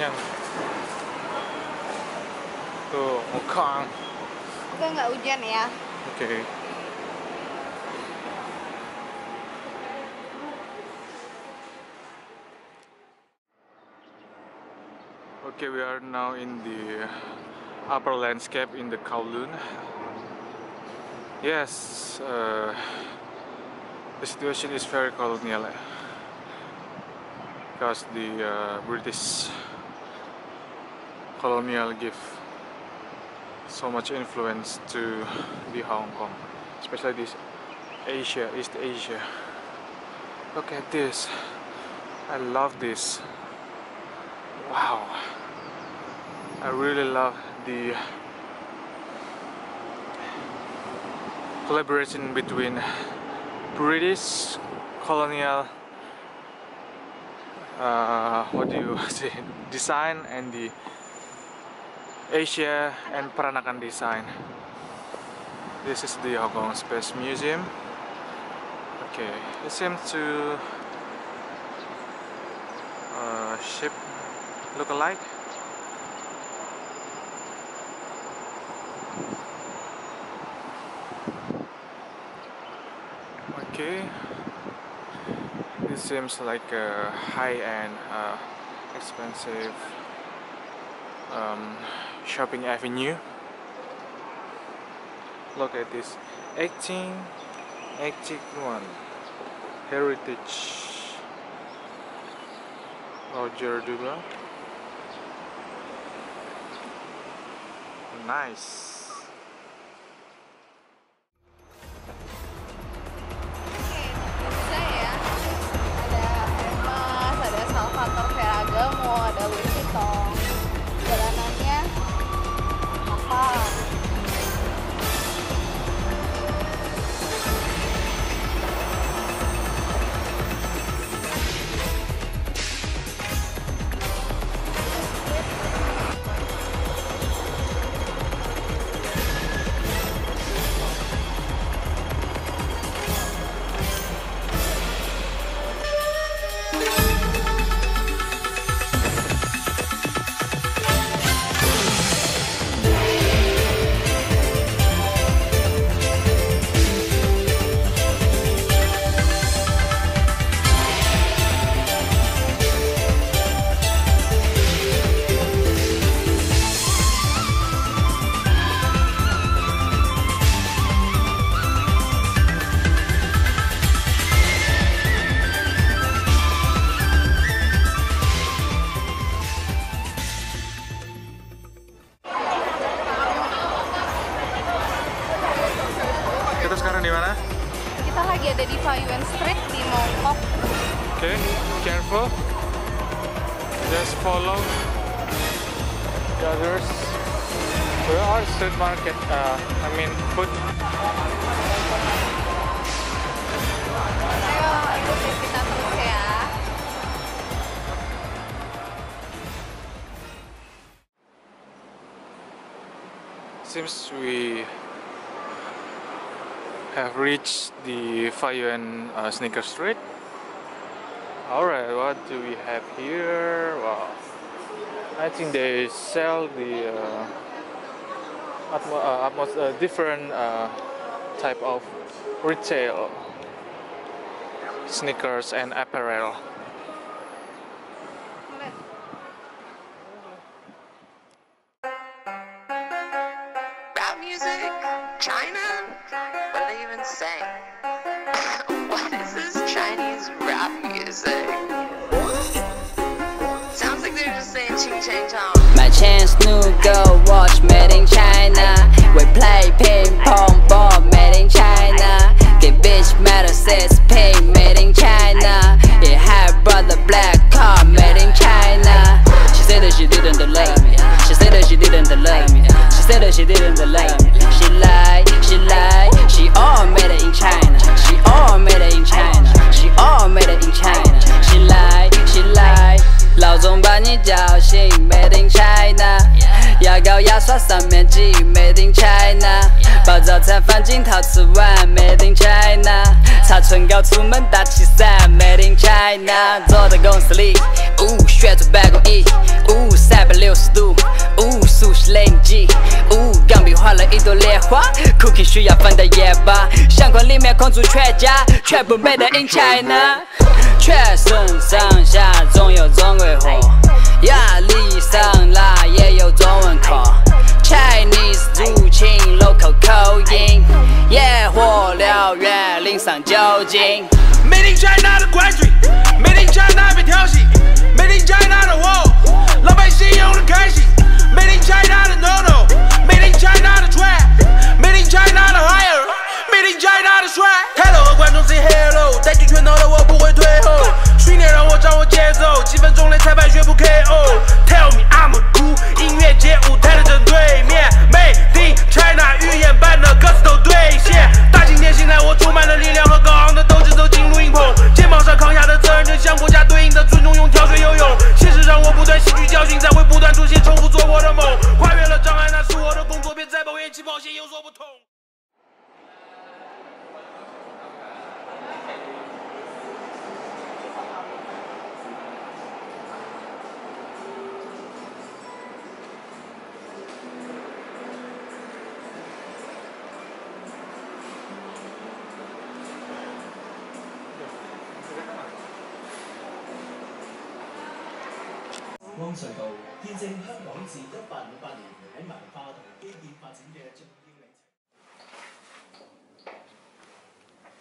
Yang tuh Mukang. Udah nggak hujan ya. Oke. Okay, we are now in the upper landscape in the Kowloon. Yes, uh, the situation is very colonial eh, because the uh, British colonial give so much influence to the Hong Kong, especially this Asia, East Asia. Look at this. I love this. Wow. I really love the collaboration between British colonial uh, what do you say design and the Asia and Peranakan design. This is the Hong Kong Space Museum. Okay, it seems to uh, ship look alike. Okay, this seems like a high-end, uh, expensive um, shopping avenue. Look at this 1881 heritage Roger Duba. Nice. The others. There are street market. Uh, I mean food. Seems we have reached the Fa Yuen uh, Sneaker Street. Alright, what do we have here? Wow, I think they sell the uh, atmo- uh, uh, different uh, type of retail sneakers and apparel. Rap music? China? What are they even saying? what is this Chinese rap music? go watch made in China. We play ping pong ball made in China. Get bitch metal says pay made in China. It had brother black car made in China. She said that she didn't love me. She said that she didn't love me. She said that she didn't love me. She lied, she lied. She all made it in China. She all made it in China. She all made it in China. She lied, she lied. 老总把你叫醒，Made in China， 牙膏牙刷上面挤，Made in China，把早餐放进陶瓷碗，Made in China，擦唇膏出门打气伞，Made in China，坐在公司里，呜，旋转办公椅，呜，三百六十度，呜，速食雷米机，呜，钢笔画了一朵莲花，Cookie 需要放到夜吧，相框里面框住全家，全部 Made in China。全身上下总有中国货，亚历桑那也有中文课。Chinese 入侵 local 口音，野火燎原淋上酒精。Made in China 的关税，Made in China 被调戏，Made in China 的我，老百姓用的开心，Made in China 的 no no 汪隧道見證香港自一八五八年喺文化同基建發展嘅重要里程。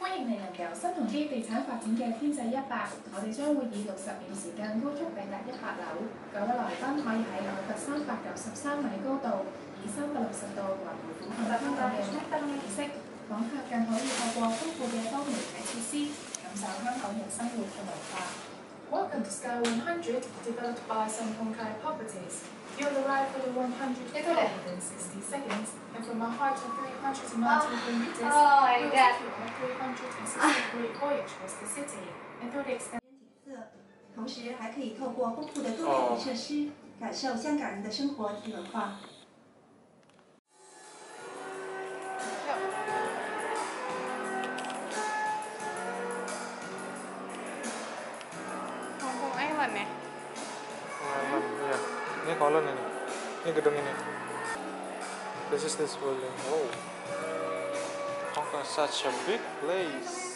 歡迎嚟臨由新鴻基地產發展嘅天際一百，我哋將會以六十秒時間高速抵達一百樓。各位來賓可以喺外闊三百九十三米高度，以三百六十度環迴俯瞰香港嘅綠燈景色。訪客更可以透過豐富嘅多媒體設施，感受香港人生活嘅文化。Welcome to Sky 100, developed by Sun Hung Kai Properties. You'll arrive for the One Hundred in only 160 seconds, and from a height of 393 meters, oh, you'll take you on a 360 degree voyage across the city, and through the extent. 同时还可以透过丰富的多元的设施，感受香港人的生活与文化。Island ya. Iya. Ini kolon ini. Ini gedung ini. This is this building. Oh. Is such a big place.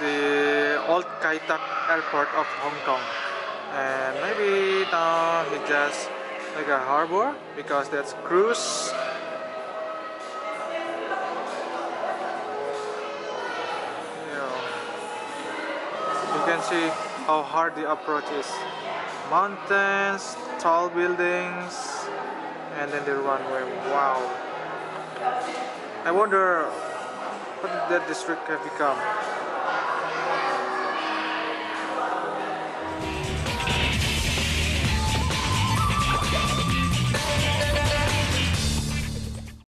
The old Kai Tak airport of Hong Kong. And maybe now he just like a harbor because that's cruise. You can see how hard the approach is. Mountains, tall buildings, and then the runway. Wow. I wonder what did that district have become.